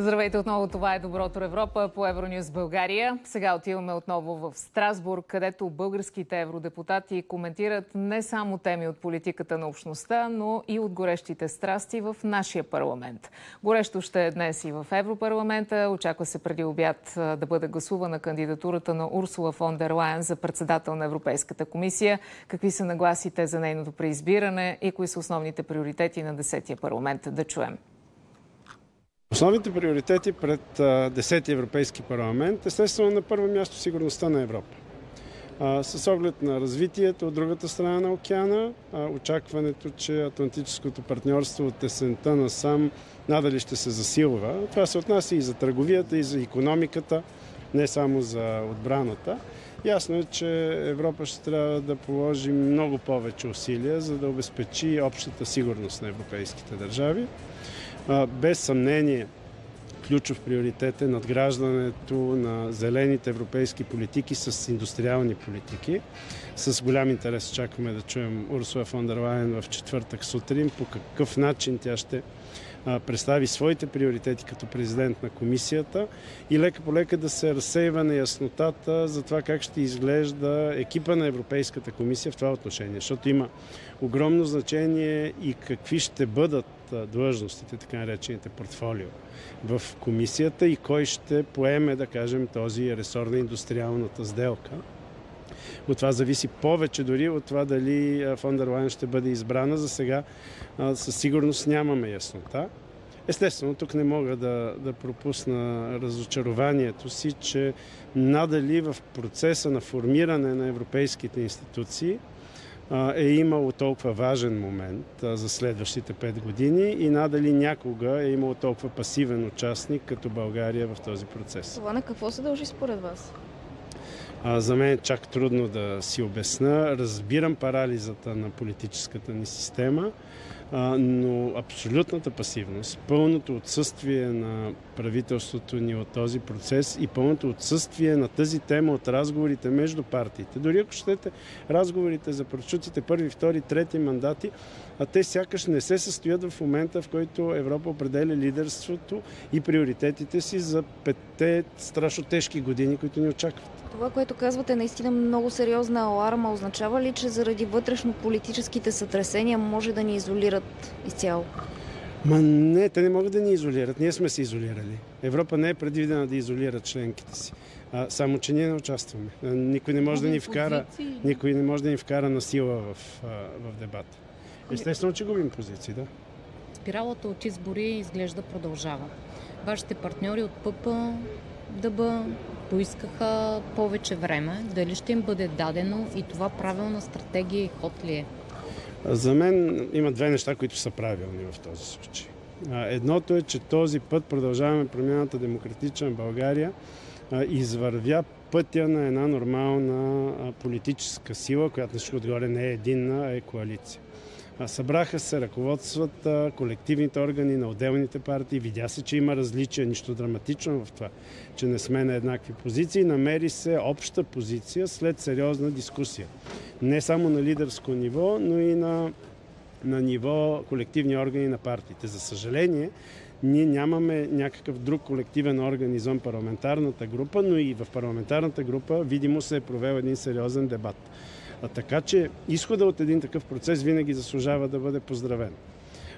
Здравейте отново, това е Доброто Европа по Евронюс България. Сега отиваме отново в Страсбург, където българските евродепутати коментират не само теми от политиката на общността, но и от горещите страсти в нашия парламент. Горещо ще е днес и в Европарламента. Очаква се преди обяд да бъде гласувана кандидатурата на Урсула фон дер Лайен за председател на Европейската комисия. Какви са нагласите за нейното преизбиране и кои са основните приоритети на 10-я парламент? Да чуем. Основните приоритети пред 10-ти Европейски парламент, естествено на първо място сигурността на Европа. С оглед на развитието от другата страна на океана, очакването, че Атлантическото партньорство от есента на сам надали ще се засилва. Това се отнася и за търговията, и за економиката, не само за отбраната. Ясно е, че Европа ще трябва да положи много повече усилия, за да обезпечи общата сигурност на европейските държави. Без съмнение, ключов приоритет е надграждането на зелените европейски политики с индустриални политики. С голям интерес очакваме да чуем Урсула фон дер Лайен в четвъртък сутрин по какъв начин тя ще представи своите приоритети като президент на комисията и лека по лека да се разсейва на яснотата за това как ще изглежда екипа на Европейската комисия в това отношение, защото има огромно значение и какви ще бъдат длъжностите, така наречените портфолио в комисията и кой ще поеме, да кажем, този ресор на индустриалната сделка. От това зависи повече дори от това дали фон Лайн ще бъде избрана. За сега със сигурност нямаме яснота. Естествено, тук не мога да, да пропусна разочарованието си, че надали в процеса на формиране на европейските институции е имало толкова важен момент за следващите пет години и надали някога е имало толкова пасивен участник като България в този процес. Това на какво се дължи според вас? За мен е чак трудно да си обясна. Разбирам парализата на политическата ни система, но абсолютната пасивност, пълното отсъствие на правителството ни от този процес и пълното отсъствие на тази тема от разговорите между партиите. Дори ако щете разговорите за прочутите първи, втори, трети мандати, а те сякаш не се състоят в момента, в който Европа определя лидерството и приоритетите си за петте страшно тежки години, които ни очакват. Това, което казвате, е наистина много сериозна аларма. Означава ли, че заради вътрешно-политическите сътресения може да ни изолират изцяло? Ма не, те не могат да ни изолират. Ние сме се изолирали. Европа не е предвидена да изолира членките си. А, само, че ние не участваме. Никой не може да ни вкара, никой не може да ни вкара на сила в, в дебата. Естествено, че губим позиции, да. Спиралата от избори изглежда продължава. Вашите партньори от ПП, ДБ поискаха повече време. Дали ще им бъде дадено и това правилна стратегия и ход ли е? За мен има две неща, които са правилни в този случай. Едното е, че този път продължаваме промяната Демократична България извървя пътя на една нормална политическа сила, която нещо отгоре не е единна, а е коалиция. Събраха се ръководствата, колективните органи на отделните партии. Видя се, че има различия, нищо драматично в това, че не сме на еднакви позиции. Намери се обща позиция след сериозна дискусия. Не само на лидерско ниво, но и на, на ниво колективни органи на партиите. За съжаление, ние нямаме някакъв друг колективен орган извън парламентарната група, но и в парламентарната група видимо се е провел един сериозен дебат. А така че изхода от един такъв процес винаги заслужава да бъде поздравен.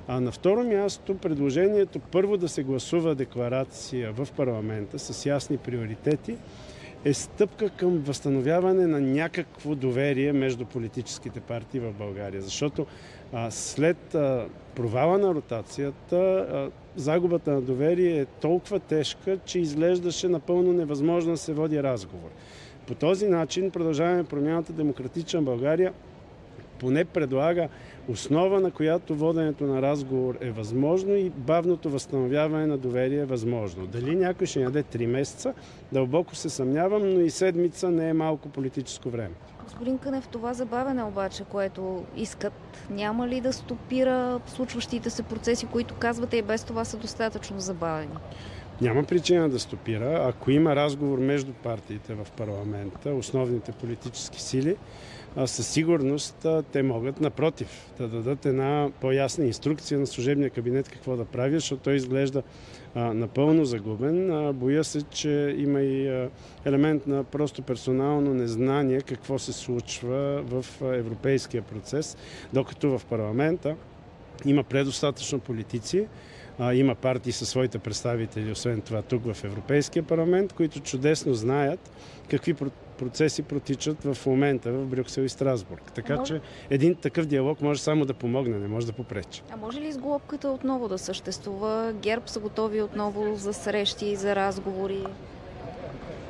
А на второ място предложението първо да се гласува декларация в парламента с ясни приоритети е стъпка към възстановяване на някакво доверие между политическите партии в България. Защото а, след а, провала на ротацията, а, загубата на доверие е толкова тежка, че изглеждаше напълно невъзможно да се води разговор. По този начин продължаваме промяната Демократична България поне предлага основа, на която воденето на разговор е възможно и бавното възстановяване на доверие е възможно. Дали някой ще яде 3 месеца, дълбоко се съмнявам, но и седмица не е малко политическо време. Господин Кънев, това забавене обаче, което искат, няма ли да стопира случващите се процеси, които казвате и без това са достатъчно забавени? Няма причина да стопира. Ако има разговор между партиите в парламента, основните политически сили, със сигурност те могат, напротив, да дадат една по-ясна инструкция на служебния кабинет какво да прави, защото той изглежда напълно загубен. Боя се, че има и елемент на просто персонално незнание какво се случва в европейския процес, докато в парламента има предостатъчно политици, има партии със своите представители, освен това тук в Европейския парламент, които чудесно знаят какви процеси протичат в момента в Брюксел и Страсбург. Така може... че един такъв диалог може само да помогне, не може да попречи. А може ли сглобката отново да съществува? Герб са готови отново за срещи, за разговори?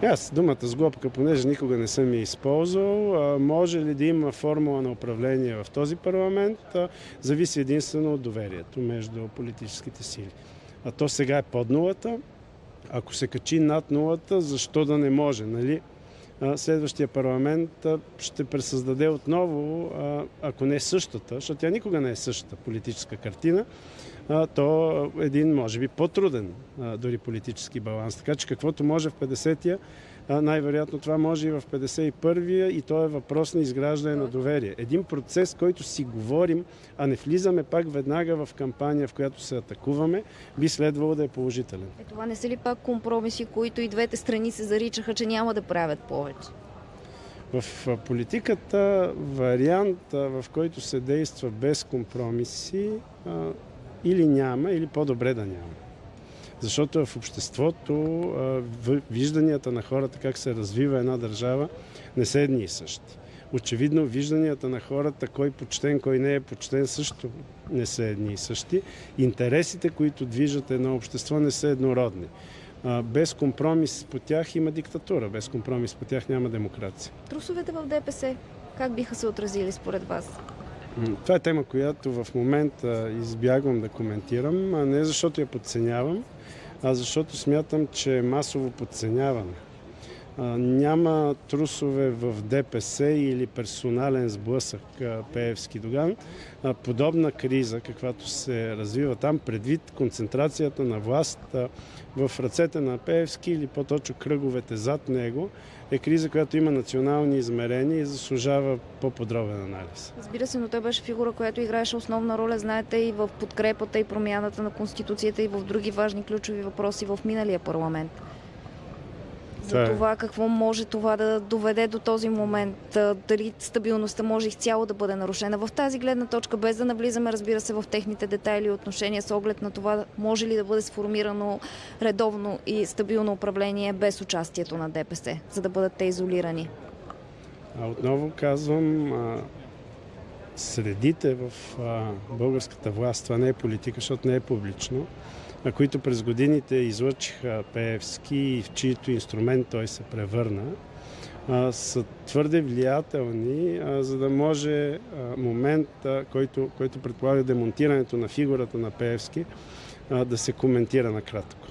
Аз думата сглобка, понеже никога не съм я използвал, може ли да има формула на управление в този парламент, зависи единствено от доверието между политическите сили. А то сега е под нулата. Ако се качи над нулата, защо да не може? Нали? Следващия парламент ще пресъздаде отново, ако не е същата, защото тя никога не е същата политическа картина, то един, може би, по-труден дори политически баланс. Така че каквото може в 50-я, най-вероятно това може и в 51-я и то е въпрос на изграждане на доверие. Един процес, който си говорим, а не влизаме пак веднага в кампания, в която се атакуваме, би следвало да е положителен. Е, това не са ли пак компромиси, които и двете страни се заричаха, че няма да правят повече? В политиката вариант, в който се действа без компромиси, или няма, или по-добре да няма. Защото в обществото вижданията на хората как се развива една държава не са едни и същи. Очевидно, вижданията на хората, кой почтен, кой не е почтен, също не са едни и същи. Интересите, които движат едно общество, не са еднородни. Без компромис по тях има диктатура, без компромис по тях няма демокрация. Трусовете в ДПС как биха се отразили според вас? Това е тема, която в момента избягвам да коментирам, а не защото я подценявам, а защото смятам, че е масово подценяване. Няма трусове в ДПС или персонален сблъсък Пеевски Доган. Подобна криза, каквато се развива там, предвид концентрацията на власт в ръцете на Пеевски или по-точно кръговете зад него, е криза, която има национални измерения и заслужава по-подробен анализ. Разбира се, но той беше фигура, която играеше основна роля, знаете, и в подкрепата и промяната на Конституцията и в други важни ключови въпроси в миналия парламент за това какво може това да доведе до този момент, дали стабилността може изцяло да бъде нарушена. В тази гледна точка, без да навлизаме, разбира се, в техните детайли и отношения с оглед на това, може ли да бъде сформирано редовно и стабилно управление без участието на ДПС, за да бъдат те изолирани? А отново казвам, средите в българската власт, това не е политика, защото не е публично, които през годините излъчиха Пеевски и в чието инструмент той се превърна, са твърде влиятелни, за да може момент, който, който предполага демонтирането на фигурата на Пеевски, да се коментира накратко.